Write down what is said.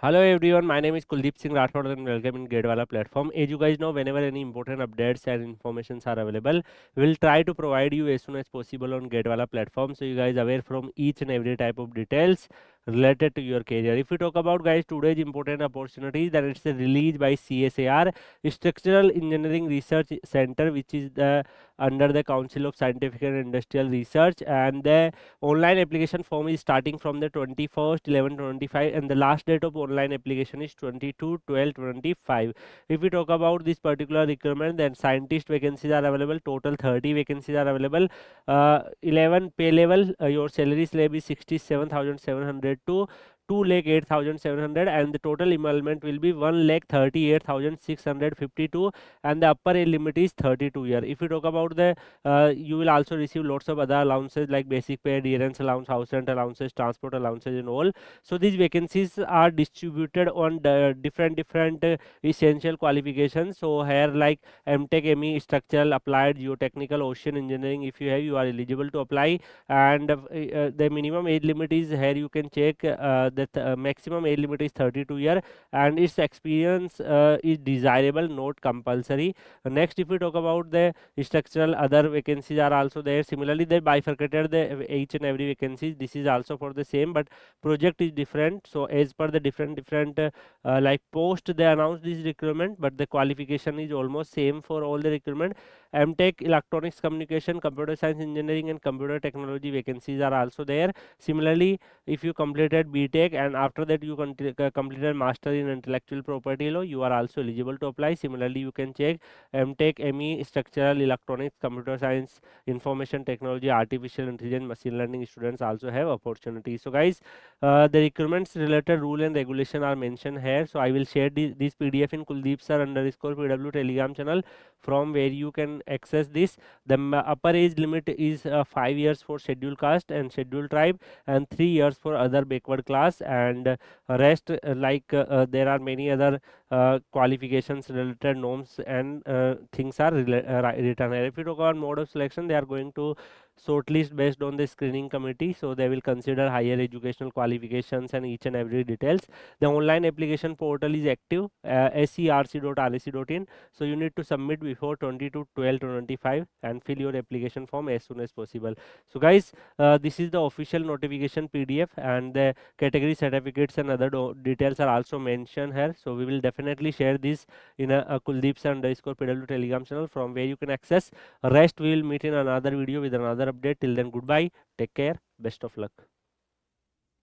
Hello everyone, my name is Kuldeep Singh Rathod and welcome in GATE Wallah platform. As you guys know, whenever any important updates and informations are available, we'll try to provide you as soon as possible on GATE Wallah platform. So you guys aware from each and every type of details related to your career. If we talk about guys today's important opportunity, then it's a release by CSIR, Structural Engineering Research Center, which is the under the Council of Scientific and Industrial Research, and the online application form is starting from the 21st 11 25 and the last date of online application is 22 12 25 if we talk about this particular requirement then scientist vacancies are available total 30 vacancies are available uh, 11 pay level uh, your salary slab is 67700 to 2 lakh 8700 and the total emolument will be 1 lakh 38652 and the upper age limit is 32 year. If you talk about the uh, you will also receive lots of other allowances like basic pay adherence allowance house rent allowances transport allowances and all. So these vacancies are distributed on the different different uh, essential qualifications. So here like mtech me structural applied geotechnical ocean engineering if you have you are eligible to apply. And uh the minimum age limit is here. You can check uh, the uh, maximum age limit is 32 year and its experience uh, is desirable not compulsory. Uh, next if we talk about the structural other vacancies are also there. Similarly they bifurcated the each and every vacancies. This is also for the same but project is different. So as per the different different uh, uh, like post they announced this recruitment but the qualification is almost same for all the recruitment mtech electronics communication computer science engineering and computer technology vacancies are also there. Similarly if you completed btech and after that you completed master in intellectual property law you are also eligible to apply. Similarly you can check mtech me structural electronics computer science information technology artificial intelligence machine learning students also have opportunities. So guys uh, the requirements related rule and regulation are mentioned here. So i will share this, this pdf in kuldeep sir underscore pw telegram channel from where you can access this. The upper age limit is uh, 5 years for scheduled caste and scheduled tribe and 3 years for other backward class and rest uh, like uh, there are many other uh, qualifications related norms and things are written. Here if you talk about mode of selection they are going to shortlist based on the screening committee so they will consider higher educational qualifications and each and every details. The online application portal is active uh, serc.res.in so you need to submit before 22 12 to 25 and fill your application form as soon as possible. So guys uh, this is the official notification pdf and the category certificates and other details are also mentioned here. So we will definitely share this in a, a kuldeep underscore pw telegram channel from where you can access. Rest we will meet in another video with another update. Till then goodbye. Take care. Best of luck